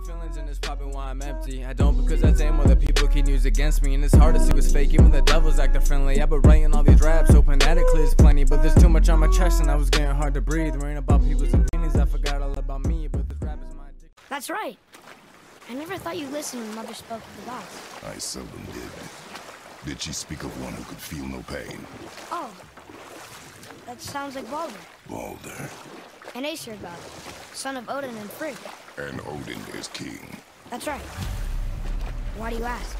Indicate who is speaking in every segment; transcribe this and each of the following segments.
Speaker 1: my feelings and it's popping while I'm empty. I don't because that's aim other people can use against me. And it's hard to see what's fake, even the devil's acting friendly. I've been writing all these raps, hoping that it clears plenty. But there's too much on my chest and I was getting hard to breathe. Worrying about people's opinions, I forgot all about me. But this rap is my addiction.
Speaker 2: That's right. I never thought you listened when Mother spoke of the gods.
Speaker 3: I seldom did. Did she speak of one who could feel no pain?
Speaker 2: Oh. That sounds like Baldur.
Speaker 3: Balder.
Speaker 2: An Aesir god. Son of Odin and Frigg.
Speaker 3: And Odin is king.
Speaker 2: That's right. Why do you ask?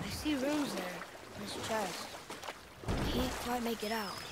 Speaker 2: I see runes there in his chest. Can't quite make it out.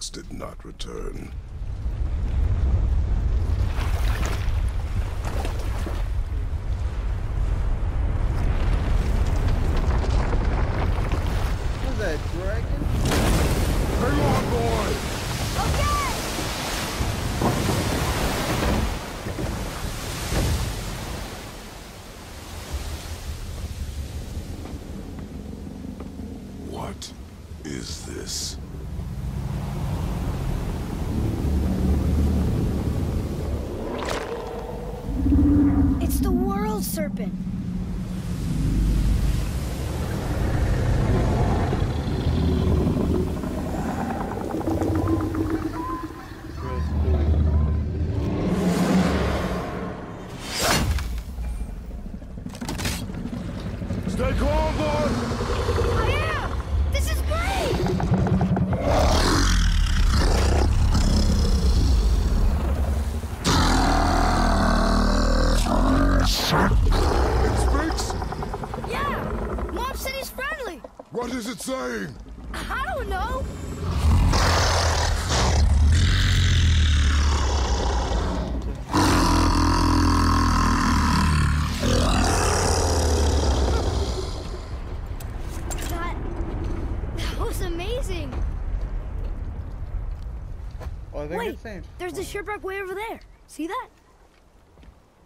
Speaker 3: The axe did not return.
Speaker 4: What's that, dragon?
Speaker 3: Hang on, boy! What is this?
Speaker 2: It's the world serpent.
Speaker 3: It speaks?
Speaker 2: Yeah! Mom said he's friendly!
Speaker 3: What is it saying?
Speaker 2: I don't know! That... that was amazing! Wait, there's a shipwreck way over there. See that?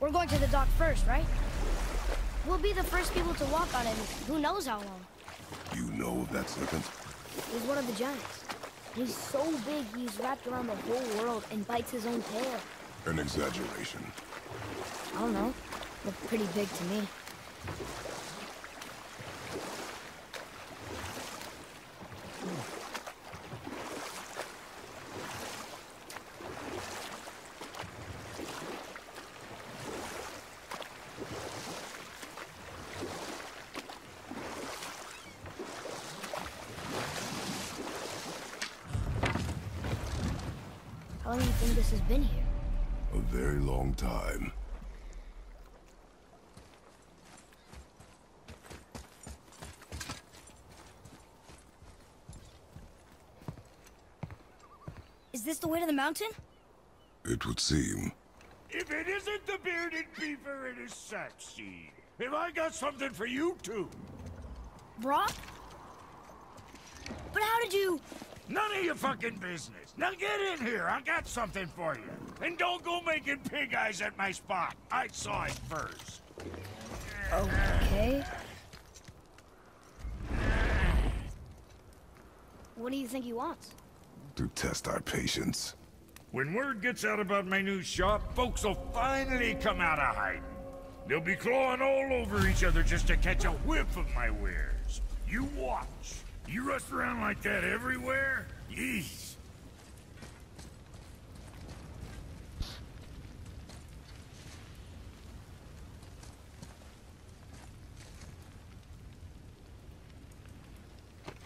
Speaker 2: We're going to the dock first, right? We'll be the first people to walk on it who knows how long.
Speaker 3: You know of that serpent?
Speaker 2: He's one of the giants. He's so big he's wrapped around the whole world and bites his own tail.
Speaker 3: An exaggeration.
Speaker 2: I don't know. Looked pretty big to me. How long do you think this has been here?
Speaker 3: A very long time.
Speaker 2: Is this the way to the mountain?
Speaker 3: It would seem.
Speaker 5: If it isn't the bearded beaver, it is Satsy. Have I got something for you too?
Speaker 2: Brok? But how did you...
Speaker 5: None of your fucking business. Now get in here. I got something for you. And don't go making pig eyes at my spot. I saw it first.
Speaker 2: Okay. What do you think he wants?
Speaker 3: To test our patience.
Speaker 5: When word gets out about my new shop, folks will finally come out of hiding. They'll be clawing all over each other just to catch a whiff of my wares. You watch. You rush around like that everywhere? Yeesh.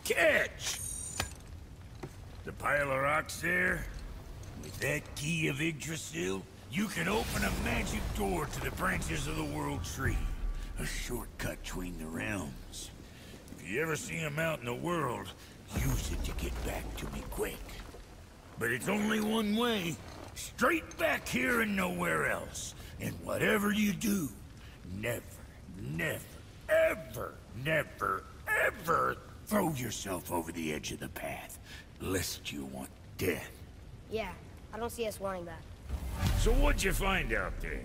Speaker 5: Catch! The pile of rocks there? With that key of Yggdrasil, you can open a magic door to the branches of the World Tree. A shortcut between the realms. If you ever see him out in the world, use it to get back to me quick. But it's only one way. Straight back here and nowhere else. And whatever you do, never, never, ever, never, ever throw yourself over the edge of the path, lest you want death.
Speaker 2: Yeah, I don't see us wanting that.
Speaker 5: So what'd you find out there?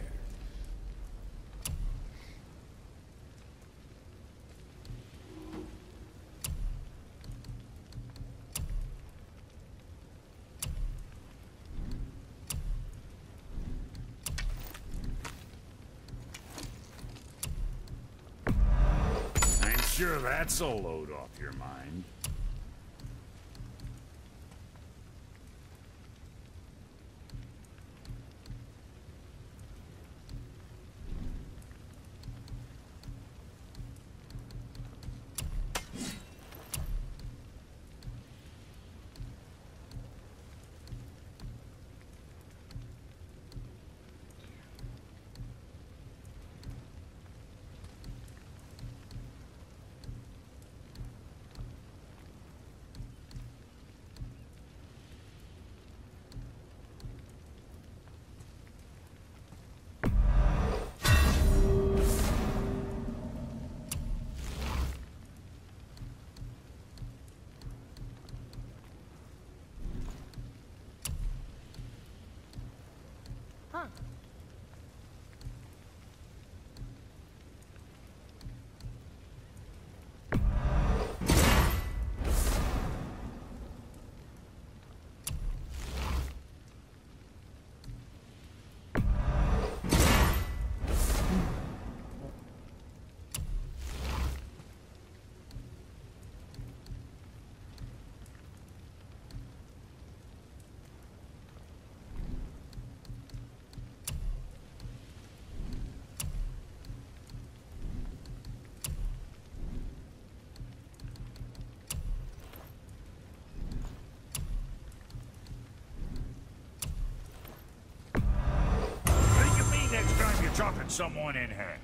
Speaker 5: I'm sure that's a load off your mind.
Speaker 2: Huh. Someone in here.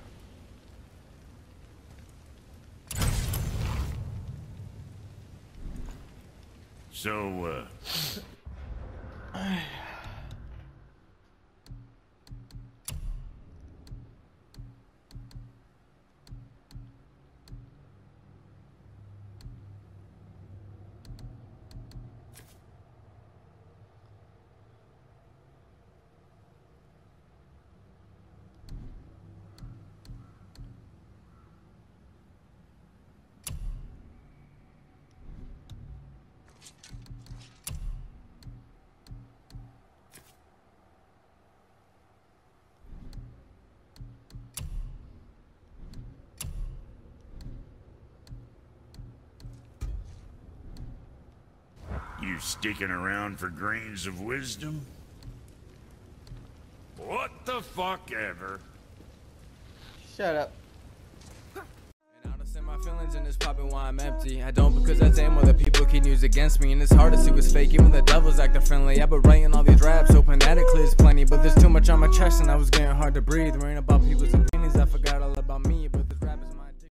Speaker 2: So, uh... You sticking around for grains of wisdom? What the fuck ever?
Speaker 4: Shut up.
Speaker 1: And my feelings and it's popping while I'm empty. I don't because that's aim other people can use against me. And it's hard to see what's fake, even the devil's acting friendly. I've been writing all these raps, hoping that it clears plenty. But there's too much on my chest and I was getting hard to breathe. Worrying about people's opinions, I forgot all about me.